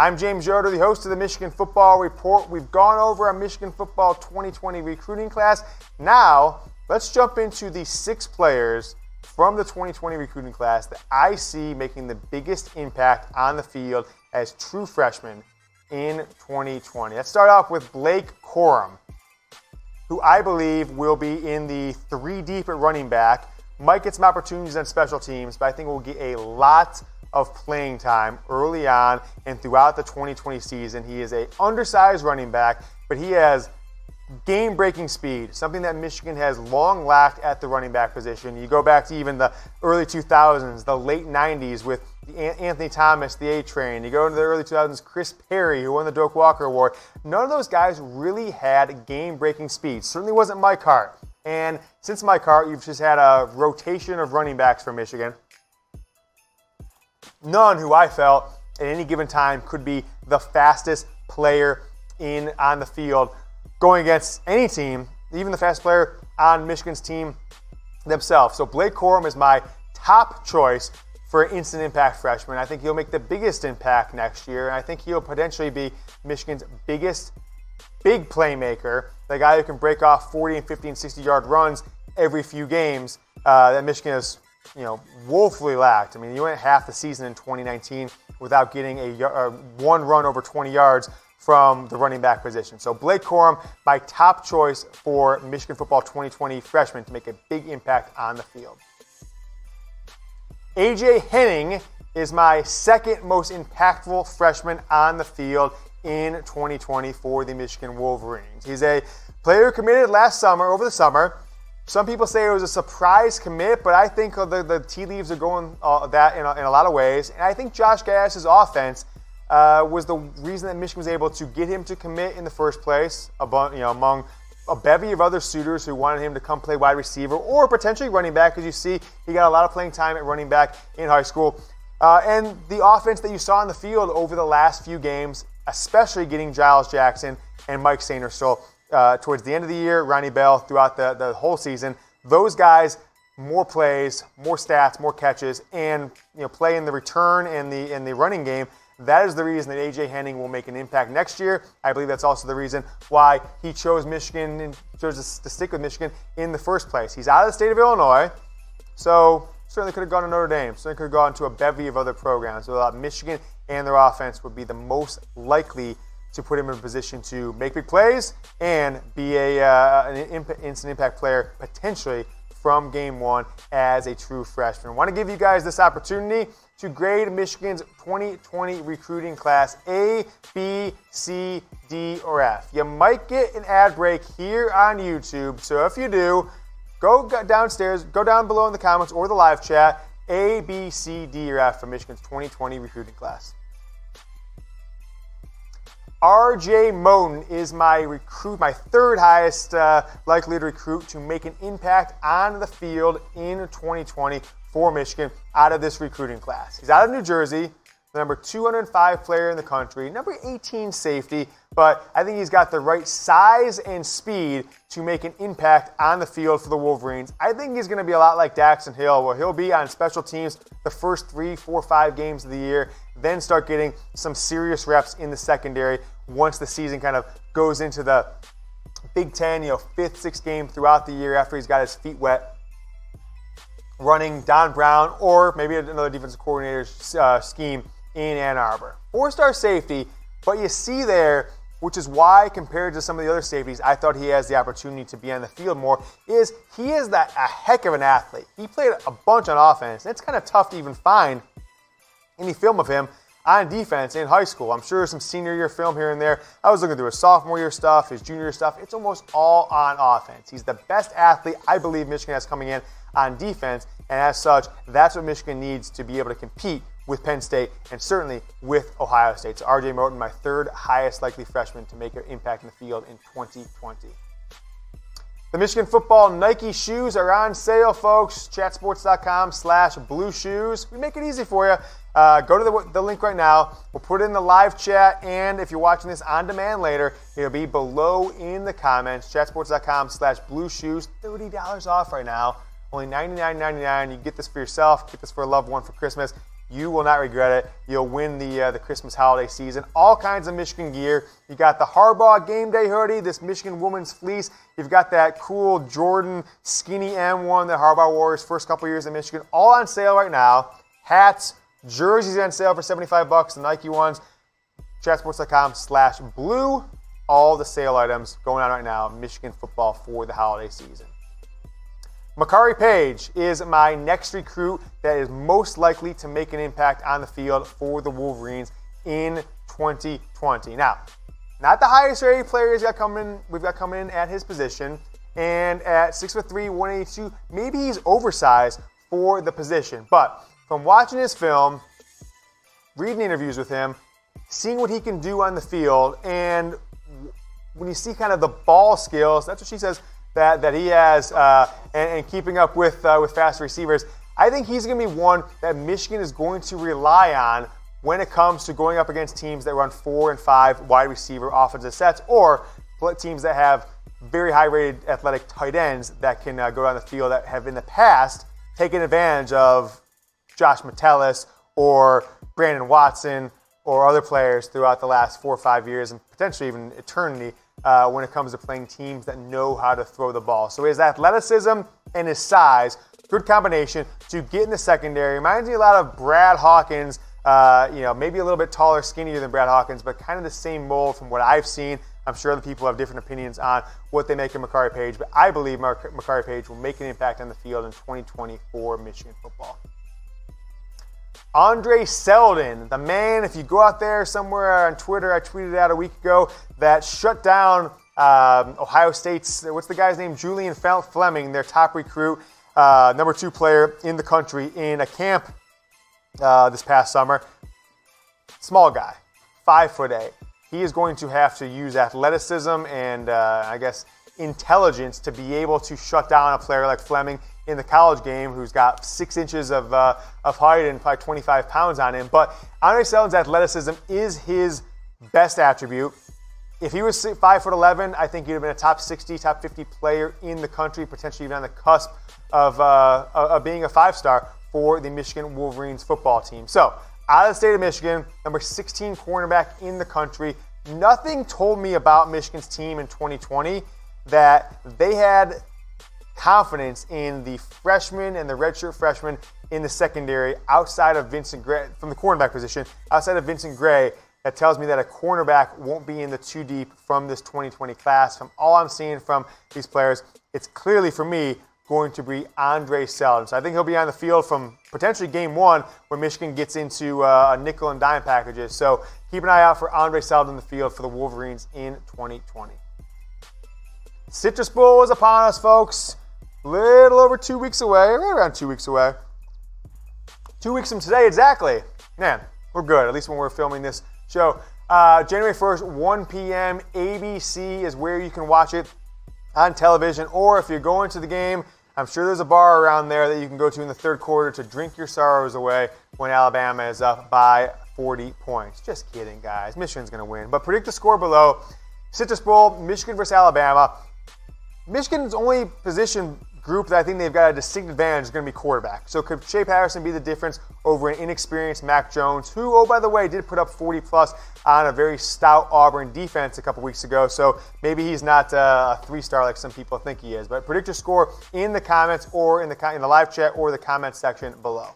I'm James Yoder, the host of the Michigan Football Report. We've gone over our Michigan Football 2020 recruiting class. Now, let's jump into the six players from the 2020 recruiting class that I see making the biggest impact on the field as true freshmen in 2020. Let's start off with Blake Corum, who I believe will be in the three deep at running back. Might get some opportunities on special teams, but I think we'll get a lot of playing time early on and throughout the 2020 season. He is a undersized running back, but he has game-breaking speed, something that Michigan has long lacked at the running back position. You go back to even the early 2000s, the late 90s with Anthony Thomas, the A Train. You go into the early 2000s, Chris Perry, who won the Doak Walker Award. None of those guys really had game-breaking speed. Certainly wasn't Mike Hart. And since Mike Hart, you've just had a rotation of running backs for Michigan none who I felt at any given time could be the fastest player in on the field going against any team, even the fastest player on Michigan's team themselves. So Blake Corum is my top choice for instant impact freshman. I think he'll make the biggest impact next year, and I think he'll potentially be Michigan's biggest big playmaker, the guy who can break off 40 and 50 and 60 yard runs every few games uh, that Michigan has you know, woefully lacked. I mean, you went half the season in 2019 without getting a, a uh, one run over 20 yards from the running back position. So Blake Corum, my top choice for Michigan football 2020 freshman to make a big impact on the field. AJ Henning is my second most impactful freshman on the field in 2020 for the Michigan Wolverines. He's a player who committed last summer, over the summer. Some people say it was a surprise commit, but I think the, the tea leaves are going uh, that in a, in a, lot of ways. And I think Josh Gattis's offense uh, was the reason that Michigan was able to get him to commit in the first place, above, you know, among a bevy of other suitors who wanted him to come play wide receiver or potentially running back, because you see he got a lot of playing time at running back in high school. Uh, and the offense that you saw in the field over the last few games, especially getting Giles Jackson and Mike Sainristil uh, towards the end of the year, Ronnie Bell throughout the, the whole season. Those guys, more plays, more stats, more catches, and you know, play in the return and the in the running game. That is the reason that AJ Henning will make an impact next year. I believe that's also the reason why he chose Michigan and chose to stick with Michigan in the first place. He's out of the state of Illinois, so certainly could have gone to Notre Dame. Certainly could have gone to a bevy of other programs. So Michigan and their offense would be the most likely to put him in a position to make big plays and be a, uh, an instant impact player potentially from game one as a true freshman. I want to give you guys this opportunity to grade Michigan's 2020 recruiting class A, B, C, D, or F. You might get an ad break here on YouTube, so if you do, go downstairs, go down below in the comments or the live chat, A, B, C, D, or F for Michigan's 2020 recruiting class. RJ Moten is my recruit, my third highest uh, likely to recruit to make an impact on the field in 2020 for Michigan out of this recruiting class. He's out of New Jersey, number 205 player in the country, number 18 safety, but I think he's got the right size and speed to make an impact on the field for the Wolverines. I think he's going to be a lot like Daxton Hill, where he'll be on special teams the first three, four, five games of the year, then start getting some serious reps in the secondary once the season kind of goes into the Big Ten, you know, fifth, sixth game throughout the year after he's got his feet wet, running Don Brown or maybe another defensive coordinator's uh, scheme in Ann Arbor. Four-star safety, but you see there, which is why compared to some of the other safeties, I thought he has the opportunity to be on the field more. Is he is that a heck of an athlete? He played a bunch on offense, and it's kind of tough to even find any film of him on defense in high school. I'm sure some senior year film here and there. I was looking through his sophomore year stuff, his junior year stuff. It's almost all on offense. He's the best athlete I believe Michigan has coming in on defense, and as such, that's what Michigan needs to be able to compete with Penn State and certainly with Ohio State. So RJ Moten, my third highest likely freshman to make an impact in the field in 2020. The Michigan football Nike shoes are on sale, folks. Chatsports.com slash blue shoes. We make it easy for you. Uh, go to the, the link right now. We'll put it in the live chat, and if you're watching this on demand later, it'll be below in the comments. Chatsports.com slash blue shoes. $30 off right now. Only $99.99. You get this for yourself, get this for a loved one for Christmas. You will not regret it. You'll win the uh, the Christmas holiday season. All kinds of Michigan gear. You got the Harbaugh game day hoodie, this Michigan woman's fleece. You've got that cool Jordan skinny M1 that Harbaugh wore his first couple years in Michigan. All on sale right now. Hats, jerseys on sale for 75 bucks. The Nike ones. Chatsports.com slash blue. All the sale items going on right now. Michigan football for the holiday season. Makari Paige is my next recruit that is most likely to make an impact on the field for the Wolverines in 2020. Now, not the highest rated player got coming, we've got coming in at his position, and at 6'3", 182, maybe he's oversized for the position. But from watching his film, reading interviews with him, seeing what he can do on the field, and when you see kind of the ball skills, that's what she says that, that he has uh, and, and, keeping up with, uh, with fast receivers, I think he's going to be one that Michigan is going to rely on when it comes to going up against teams that run four and five wide receiver offensive sets or teams that have very high rated athletic tight ends that can uh, go down the field that have in the past taken advantage of Josh Metellus or Brandon Watson or other players throughout the last four or five years and potentially even eternity uh, when it comes to playing teams that know how to throw the ball. So his athleticism and his size, good combination to get in the secondary. Reminds me a lot of Brad Hawkins. Uh, you know, maybe a little bit taller, skinnier than Brad Hawkins, but kind of the same mold from what I've seen. I'm sure other people have different opinions on what they make of Makari Paige, but I believe Makari Paige will make an impact on the field in 2024 Michigan football. Andre Seldon, the man, if you go out there somewhere on Twitter, I tweeted out a week ago that shut down um, Ohio State's, what's the guy's name? Julian Fleming, their top recruit, uh, number two player in the country in a camp uh, this past summer. Small guy, five foot eight. He is going to have to use athleticism and uh, I guess intelligence to be able to shut down a player like Fleming in the college game who's got six inches of, uh, of height and probably 25 pounds on him. But Andre Seldon's athleticism is his best attribute. If he was 5'11, I think he'd have been a top 60, top 50 player in the country, potentially even on the cusp of, uh, of being a five star for the Michigan Wolverines football team. So, out of the state of Michigan, number 16 cornerback in the country. Nothing told me about Michigan's team in 2020 that they had confidence in the freshman and the redshirt freshman in the secondary outside of Vincent Gray, from the cornerback position, outside of Vincent Gray, that tells me that a cornerback won't be in the two deep from this 2020 class. From all I'm seeing from these players, it's clearly for me going to be Andre Seldon. So I think he'll be on the field from potentially game one when Michigan gets into uh, nickel and dime packages. So keep an eye out for Andre Seldon in the field for the Wolverines in 2020. Citrus Bowl is upon us, folks little over two weeks away, right around two weeks away. Two weeks from today, exactly. Man, we're good, at least when we're filming this show. Uh, January 1st, 1 p.m., ABC is where you can watch it on television. Or if you're going to the game, I'm sure there's a bar around there that you can go to in the third quarter to drink your sorrows away when Alabama is up by 40 points. Just kidding, guys. Michigan's going to win. But predict the score below. Citrus Bowl, Michigan versus Alabama. Michigan's only position group that I think they've got a distinct advantage is going to be quarterback. So could Shea Patterson be the difference over an inexperienced Mac Jones, who, oh, by the way, did put up 40 plus on a very stout Auburn defense a couple weeks ago. So maybe he's not uh, a three star like some people think he is. But predict your score in the comments or in the, in the live chat or the comments section below.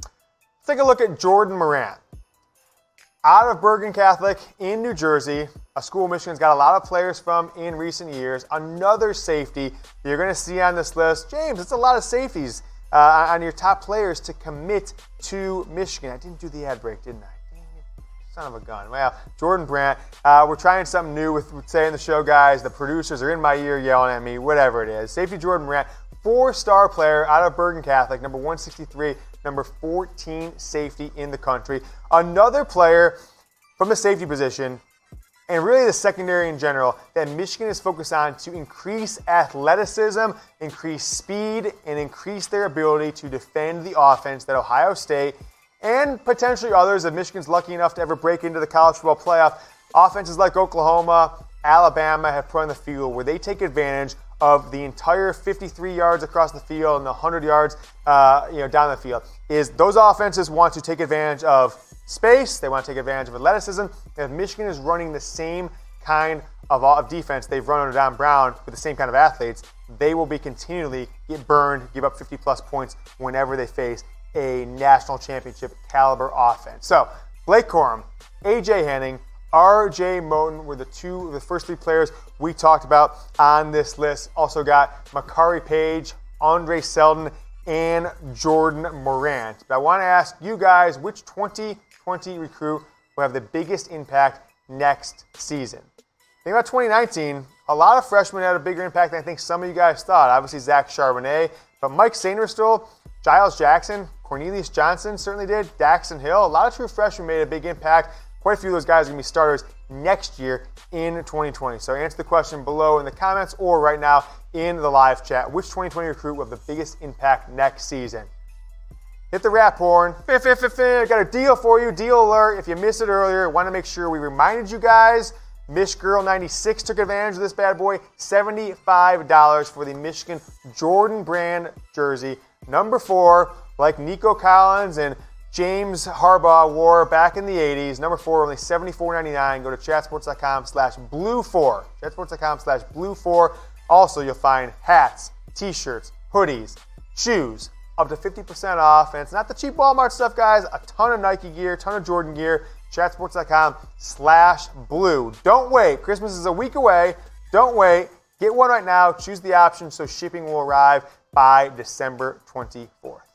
Let's take a look at Jordan Morant out of Bergen Catholic in New Jersey, a school Michigan's got a lot of players from in recent years. Another safety you're going to see on this list. James, it's a lot of safeties uh, on your top players to commit to Michigan. I didn't do the ad break, didn't I? Son of a gun. Well, Jordan Morant, uh, we're trying something new with, saying the show, guys. The producers are in my ear yelling at me, whatever it is. Safety Jordan Morant, four star player out of Bergen Catholic, number 163 number 14 safety in the country. Another player from the safety position, and really the secondary in general, that Michigan is focused on to increase athleticism, increase speed, and increase their ability to defend the offense that Ohio State and potentially others, if Michigan's lucky enough to ever break into the college football playoff, offenses like Oklahoma, Alabama have put on the field where they take advantage of the entire 53 yards across the field and the 100 yards, uh, you know, down the field. Is those offenses want to take advantage of space? They want to take advantage of athleticism. And if Michigan is running the same kind of, of defense they've run under Don Brown with the same kind of athletes, they will be continually get burned, give up 50 plus points whenever they face a national championship caliber offense. So Blake Corum, AJ Henning, RJ Moten were the two, the first three players we talked about on this list. Also got Makari Paige, Andre Seldon, and Jordan Morant. But I want to ask you guys which 2020 recruit will have the biggest impact next season? Think about 2019, a lot of freshmen had a bigger impact than I think some of you guys thought. Obviously, Zach Charbonnet, but Mike Sainristil, Giles Jackson, Cornelius Johnson certainly did, Daxton Hill, a lot of true freshmen made a big impact. Quite a few of those guys are going to be starters next year in 2020. So answer the question below in the comments or right now in the live chat. Which 2020 recruit will have the biggest impact next season? Hit the rap horn. I got a deal for you. Deal alert. If you missed it earlier, want to make sure we reminded you guys. Mish Girl 96 took advantage of this bad boy. $75 for the Michigan Jordan brand jersey. Number four, like Nico Collins and James Harbaugh wore back in the 80s. Number four, only $74.99. Go to chatsports.com slash blue4. Chatsports.com slash blue4. Also, you'll find hats, t-shirts, hoodies, shoes, up to 50% off. And it's not the cheap Walmart stuff, guys. A ton of Nike gear, ton of Jordan gear. Chatsports.com slash blue. Don't wait. Christmas is a week away. Don't wait. Get one right now. Choose the option so shipping will arrive by December 24th.